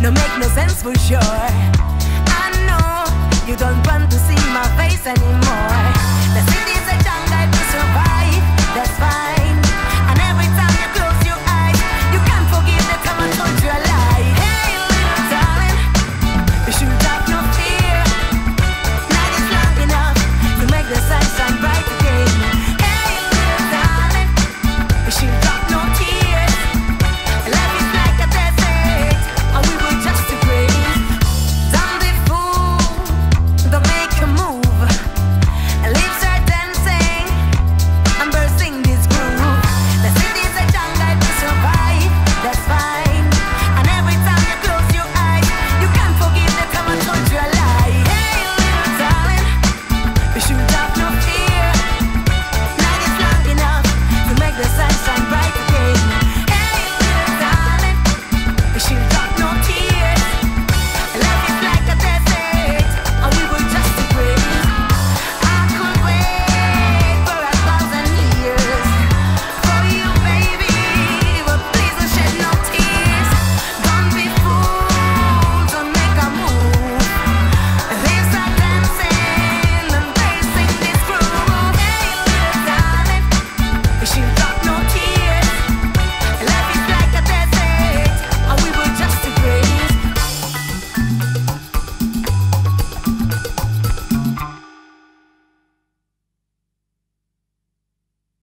No make no sense for sure.